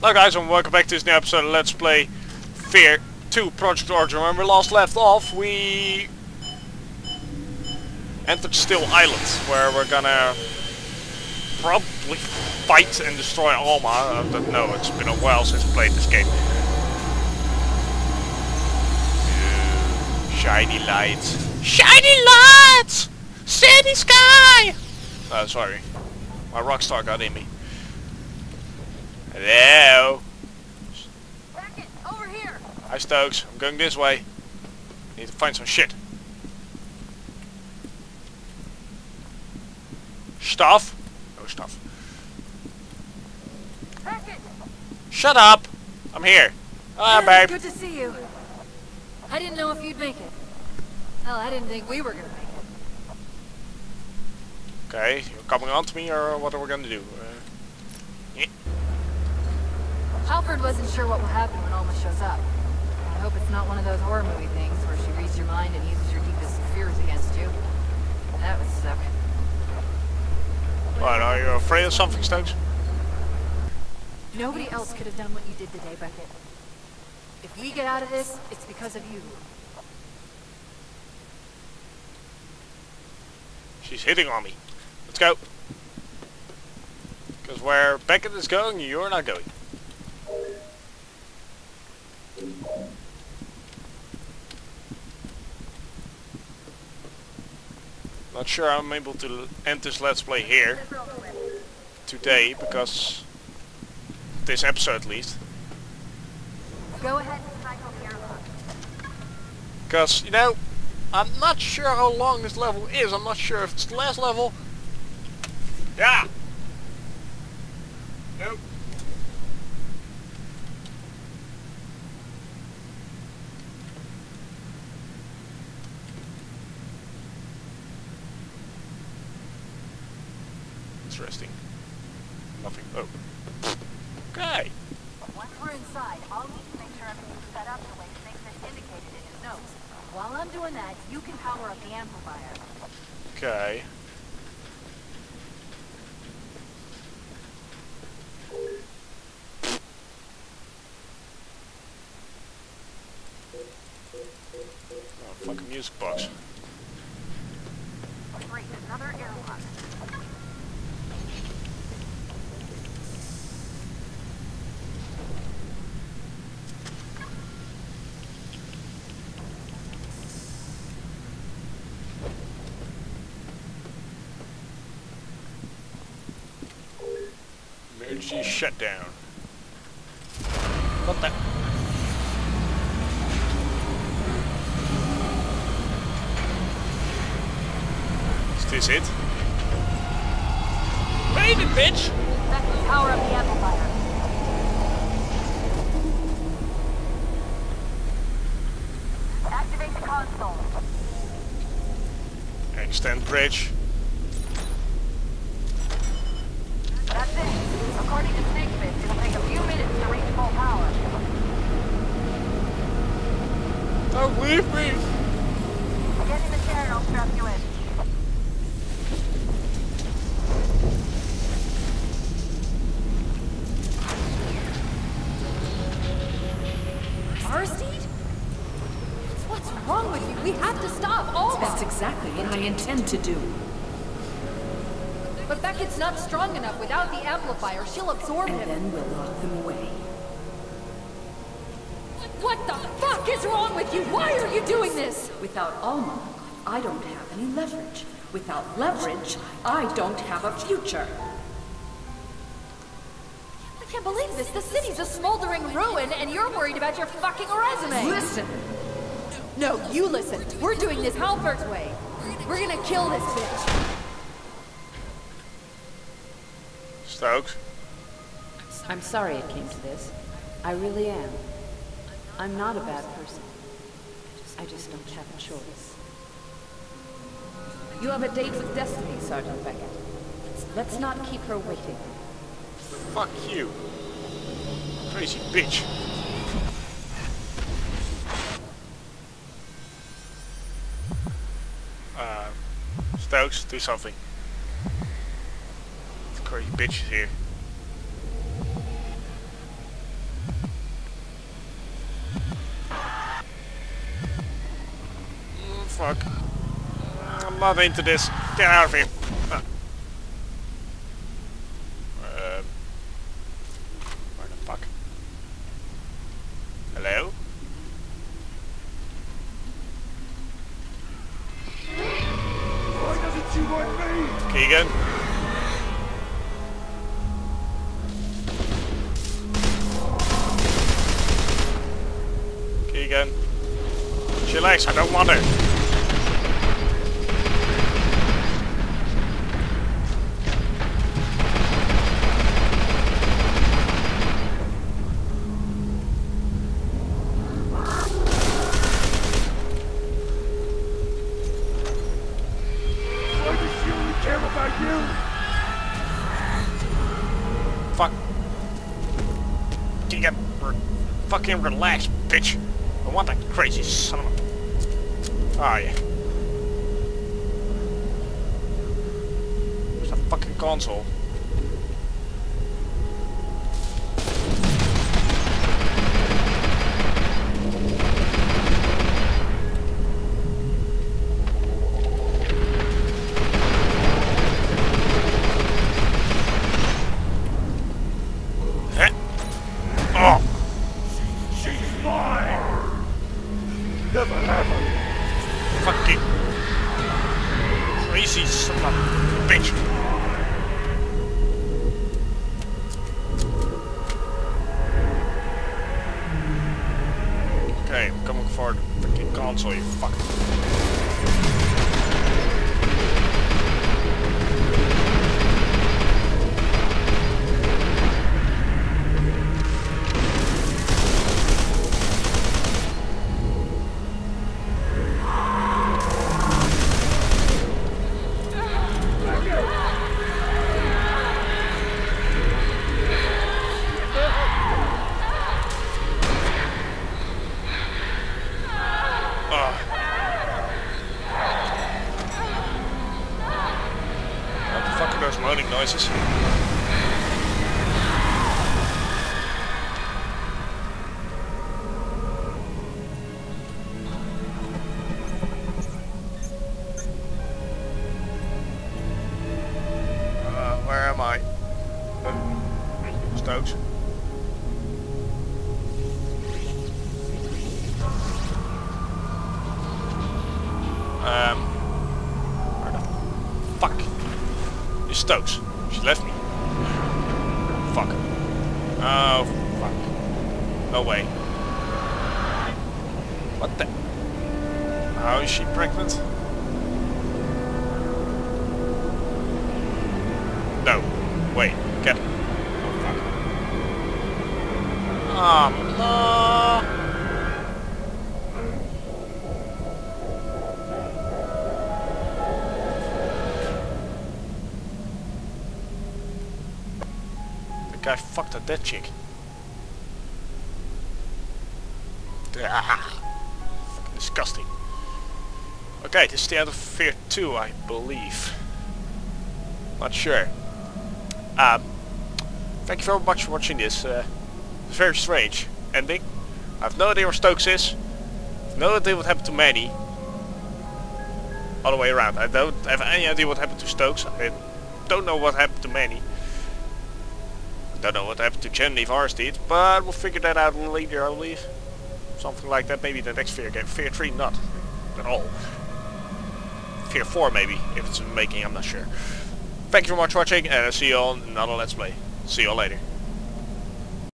Hello guys and welcome back to this new episode of Let's Play Fear 2 Project Origin. When we last left off we entered Still Island where we're gonna probably fight and destroy Alma. I don't know, it's been a while since I played this game. Uh, shiny lights. Shiny lights! City sky! Oh, sorry. My rockstar got in me. Hello? Over here! Hi Stokes, I'm going this way. Need to find some shit. Stuff? No stuff. Beckett! Shut up! I'm here. Ah, babe. Good to see you. I didn't know if you'd make it. Hell, I didn't think we were gonna make it. Okay, you're coming on to me or what are we gonna do? Uh, Halford wasn't sure what will happen when Alma shows up. I hope it's not one of those horror movie things where she reads your mind and uses your deepest fears against you. That would suck. what, are you afraid of something, Stokes? Nobody else could have done what you did today, Beckett. If we get out of this, it's because of you. She's hitting on me. Let's go. Because where Beckett is going, you're not going. Not sure I'm able to end this Let's Play here today, because this episode at least. Go ahead and cycle the airlock. Because, you know, I'm not sure how long this level is. I'm not sure if it's the last level. Yeah! Interesting. Nothing. Oh. Okay. Once we're inside, I'll need to make sure everything's set up the way Snakefist indicated in his notes. While I'm doing that, you can power up the amplifier. Okay. Oh, fucking music box. Great, another airlock. Emergency shutdown. What the? Is this it? Wait bitch! That can power up the amplifier. Activate the console. Extend bridge. That's it. According to Snakefist, it'll take a few minutes to reach full power. Don't leave me! Get in the chair and I'll strap you in. Aristide? What's wrong with you? We have to stop Alma! That's exactly what I intend to do. But Beckett's not strong enough. Without the amplifier, she'll absorb And him. then we'll lock them away. What the fuck is wrong with you? Why are you doing this? Without Alma, I don't have any leverage. Without leverage, I don't have a future. I can't believe this. The city's a smoldering ruin, and you're worried about your fucking resume. Listen! No, you listen. We're doing this Halford's way. We're gonna kill this bitch. Stokes. I'm sorry it came to this. I really am. I'm not a bad person. I just don't have a choice. You have a date with Destiny, Sergeant Beckett. Let's not keep her waiting. Fuck you. Crazy bitch. Uh, Stokes, do something. The crazy bitch is here. Fuck. I'm not into this. Get out of here. Um, where the fuck? Hello? Why doesn't she me? Keegan? Keegan? Chillax, I don't want her. Fucking relax, bitch. I want that crazy son of a... Ah, yeah. Where's the fucking console? Son of a bitch. Okay, I'm coming for the freaking console, you fuck. Is Stokes? She left me. Fuck. Oh, fuck. No way. What the? How is she pregnant? No. Wait. Get. Oh, fuck. Oh, no. Guy fucked a dead chick. Ah, fucking disgusting. Okay, this is the end of Fear 2, I believe. Not sure. Um, thank you very much for watching this. Uh, very strange ending. I have no idea where Stokes is. I no idea what happened to Manny. All the way around. I don't have any idea what happened to Stokes. I don't know what happened to Manny. Don't know what happened to Genevieve Aristide, but we'll figure that out later, I believe. Something like that, maybe the next Fear game. Fear 3, not at all. Fear 4, maybe, if it's in making, I'm not sure. Thank you very much for watching, and I'll see you on another Let's Play. See you all later.